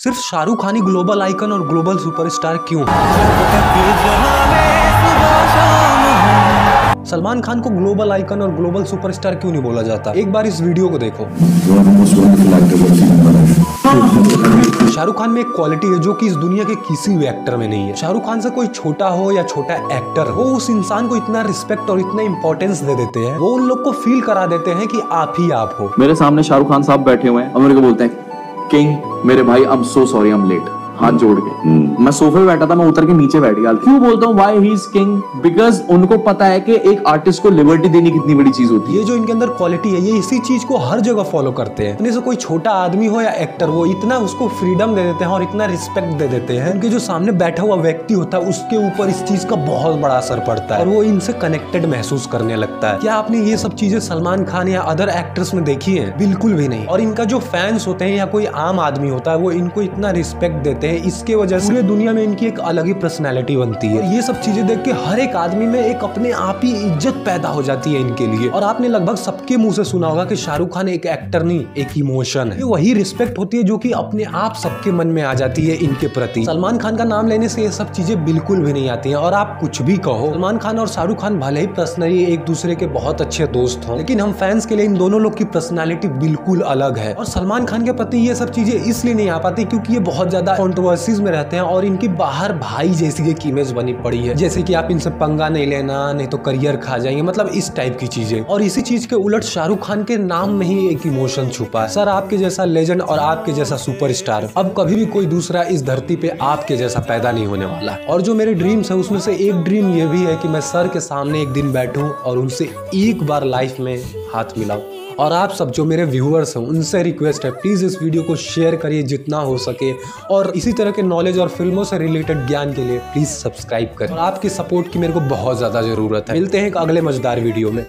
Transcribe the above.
सिर्फ़ शाहरुख खान ही global icon और ग्लोबल सुपरस्टार क्यों? सलमान खान को ग्लोबल आइकन और ग्लोबल सुपरस्टार क्यों नहीं बोला जाता? एक बार इस वीडियो को देखो। शाहरुख खान में एक क्वालिटी है जो कि इस दुनिया के किसी भी एक्टर में नहीं है। शाहरुख खान से कोई छोटा हो या छोटा एक्टर हो उस इंसान को इतना रिस्पेक्ट और इतना इंपॉर्टेंस दे देते हैं। वो उन लोग को फील करा देते हैं कि आप ही आप हो। मेरे सामने शाहरुख खान साहब बैठे हुए हैं और मेरे को बोलते हैं किंग मेरे भाई I am so sorry I am late हाथ जोड़ के। मैं सोफे बैठा था मैं उतर के नीचे बैठ गया। क्यों बोलता हूँ? Why he is king because उनको पता है कि एक आर्टिस्ट को लिबर्टी देनी कितनी बड़ी चीज़ होती है। ये जो इनके अंदर क्वालिटी है ये इसी चीज़ को हर जगह फॉलो करते हैं। इन्हें से कोई छोटा आदमी हो या एक्टर वो इतना उसको फ्रीडम दे देते हैं और इतना रिस्पेक्ट दे देते हैं। उनके जो सामने बैठा हुआ व्यक्ति होता है उसके ऊपर इस चीज़ का बहुत बड़ा असर पड़ता है। और वो इनसे कनेक्टेड महसूस करने लगता है। क्या आपने ये सब चीज़ें सलमान खान या अदर एक्टर्स में देखी है? बिल्कुल भी नहीं। और इनका जो फैंस होते हैं या कोई आम आदमी होता है वो इनको इतना रिस्पेक्ट देते हैं इसके वजह से। पूरे दुनिया में इनकी एक अलग ही पर्सनैलिटी बनती है। ये सब चीज़ें देख के हर एक आदमी में एक अपने आप ही इज़्ज़त पैदा हो जाती है इनके लिए। और आपने लगभग सबके मुँह से सुना होगा कि शाहरुख खान एक एक्टर नहीं एक इमोशन है। ये वही रिस्पेक्ट होती है जो कि अपने आप सबके मन में आ जाती है इनके प्रति। सलमान खान का नाम लेने से ये सब चीज़ें बिल्कुल भी नहीं आती हैं। और आप कुछ भी कहो सलमान खान और शाहरुख खान भले ही पर्सनली एक दूसरे के बहुत अच्छे दोस्त हों लेकिन हम फैंस के लिए इन दोनों लोग की पर्सनैलिटी बिल्कुल अलग है। और सलमान खान के प्रति ये सब चीज़ें इसलिए नहीं आ पाती क्योंकि ये बहुत ज़्यादा कॉन्ट्रोवर्सीज में रहते हैं और इनकी बाहर भाई जैसी एक इमेज बनी पड़ी है। जैसे कि आप इनसे पंगा नहीं लेना, नहीं तो करियर खा जाएँगे मतलब इस टाइप की चीज़ें। और इसी चीज़ के उलट शाहरुख खान के नाम में ही एक इमोशन छुपा है। सर, आपके जैसा लेजेंड और आपके जैसा सुपरस्टार अब कभी भी कोई दूसरा इस धरती पे आपके जैसा पैदा नहीं होने वाला। और जो मेरे ड्रीम्स है, उसमें से एक ड्रीम ये भी है कि मैं सर के सामने एक दिन बैठूं और उनसे एक बार लाइफ में हाथ मिलाऊं। और आप सब जो मेरे व्यूअर्स हैं, उनसे रिक्वेस्ट है प्लीज़ इस वीडियो को शेयर करिए जितना हो सके। और इसी तरह के नॉलेज और फ़िल्मों से रिलेटेड ज्ञान के लिए प्लीज़ सब्सक्राइब करें और आपकी सपोर्ट की मेरे को बहुत ज़्यादा ज़रूरत है। मिलते हैं एक अगले मज़ेदार वीडियो में।